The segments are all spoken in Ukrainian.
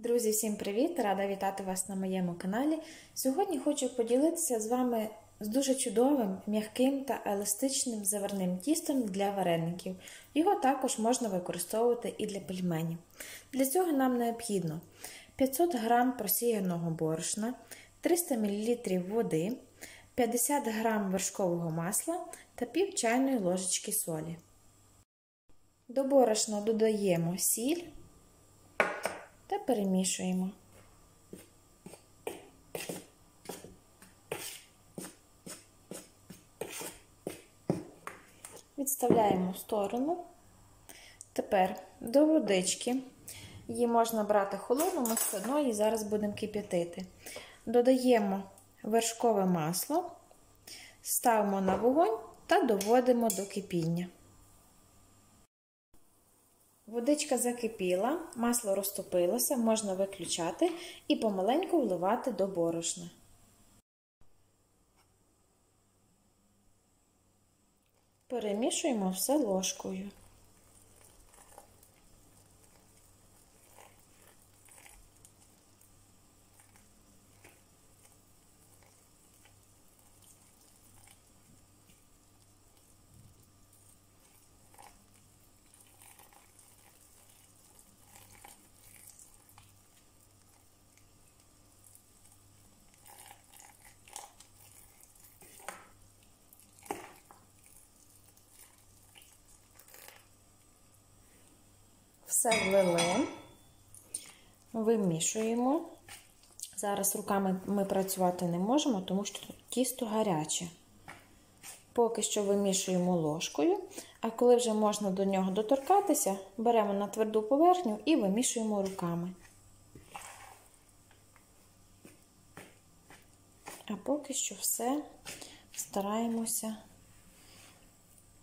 Друзі, всім привіт! Рада вітати вас на моєму каналі. Сьогодні хочу поділитися з вами з дуже чудовим, м'яким та еластичним заварним тістом для вареників. Його також можна використовувати і для пельменів. Для цього нам необхідно 500 г просіяного борошна, 300 мл води, 50 г вершкового масла та пів чайної ложечки солі. До борошна додаємо сіль та перемішуємо. Відставляємо в сторону. Тепер до водички. Її можна брати холодну, ми все одно її зараз будемо кип'ятити. Додаємо вершкове масло, ставимо на вогонь та доводимо до кипіння. Водичка закипіла, масло розтопилося, можна виключати і помаленьку вливати до борошна. Перемішуємо все ложкою. Все влили, вимішуємо. Зараз руками ми працювати не можемо, тому що тісто гаряче. Поки що вимішуємо ложкою, а коли вже можна до нього доторкатися, беремо на тверду поверхню і вимішуємо руками. А поки що все стараємося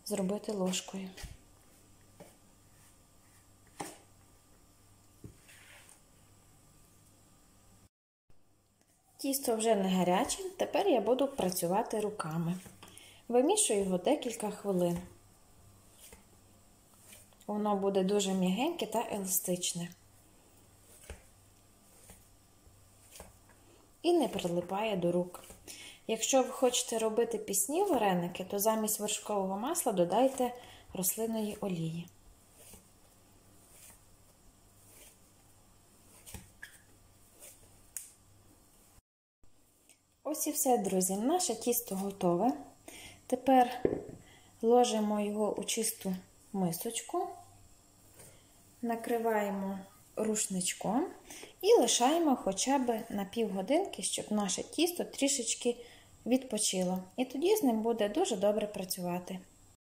зробити ложкою. Тісто вже не гаряче, тепер я буду працювати руками. Вимішую його декілька хвилин. Воно буде дуже м'ягеньке та еластичне. І не прилипає до рук. Якщо ви хочете робити пісні вареники, то замість вершкового масла додайте рослинної олії. Ось і все, друзі. Наше тісто готове. Тепер ложимо його у чисту мисочку, накриваємо рушничком і лишаємо хоча б на півгодинки, щоб наше тісто трішечки відпочило. І тоді з ним буде дуже добре працювати.